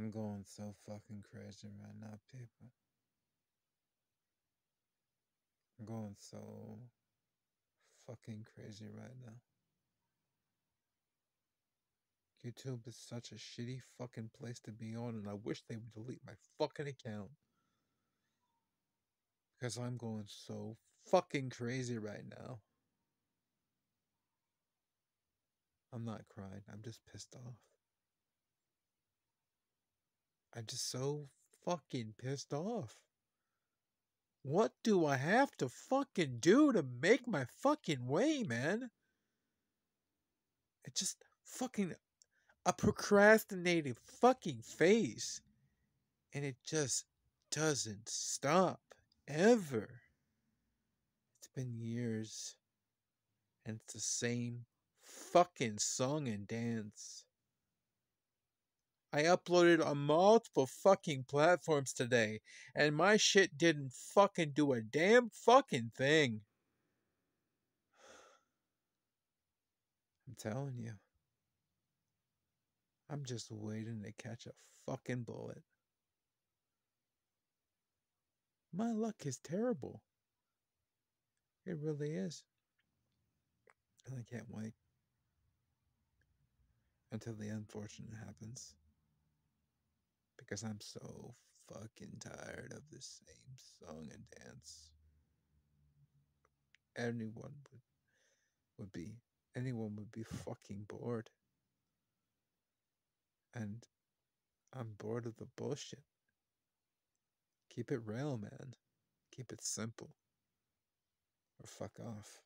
I'm going so fucking crazy right now, people. I'm going so fucking crazy right now. YouTube is such a shitty fucking place to be on, and I wish they would delete my fucking account. Because I'm going so fucking crazy right now. I'm not crying, I'm just pissed off. I'm just so fucking pissed off. What do I have to fucking do to make my fucking way, man? It just fucking a procrastinating fucking face. And it just doesn't stop ever. It's been years. And it's the same fucking song and dance. I uploaded on multiple fucking platforms today, and my shit didn't fucking do a damn fucking thing. I'm telling you. I'm just waiting to catch a fucking bullet. My luck is terrible. It really is. And I can't wait until the unfortunate happens. Because I'm so fucking tired of the same song and dance. Anyone would would be anyone would be fucking bored. And I'm bored of the bullshit. Keep it real, man. Keep it simple. Or fuck off.